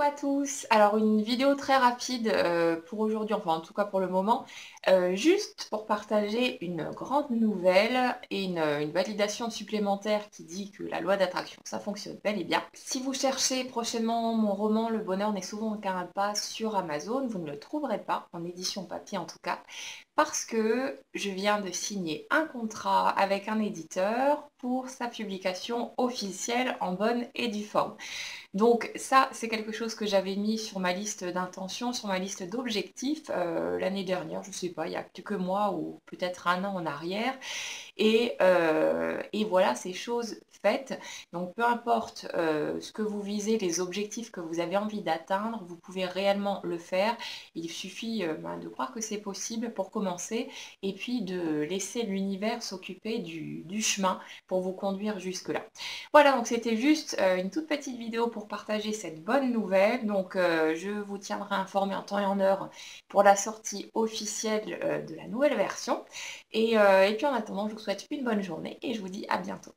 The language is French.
À tous. Alors une vidéo très rapide euh, pour aujourd'hui, enfin en tout cas pour le moment, euh, juste pour partager une grande nouvelle et une, une, validation supplémentaire qui dit que la loi d'attraction ça fonctionne bel et bien. Si vous cherchez prochainement mon roman Le bonheur n'est souvent qu'un pas sur Amazon, vous ne le trouverez pas, en édition papier en tout cas, parce que je viens de signer un contrat avec un éditeur pour sa publication officielle en bonne et due forme. Donc ça, c'est quelque chose que j'avais mis sur ma liste d'intentions, sur ma liste d'objectifs euh, l'année dernière, je ne sais pas, il y a quelques mois ou peut-être un an en arrière. Et, euh, et voilà, ces choses faites. Donc peu importe euh, ce que vous visez, les objectifs que vous avez envie d'atteindre, vous pouvez réellement le faire. Il suffit ben, de croire que c'est possible pour commencer et puis de laisser l'univers s'occuper du, du, chemin pour vous conduire jusque-là. Voilà, donc c'était juste une toute petite vidéo pour partager cette bonne nouvelle. Donc euh, je vous tiendrai informé en temps et en heure pour la sortie officielle euh, de la nouvelle version. Euh, et puis en attendant, je vous souhaite une bonne journée et je vous dis à bientôt.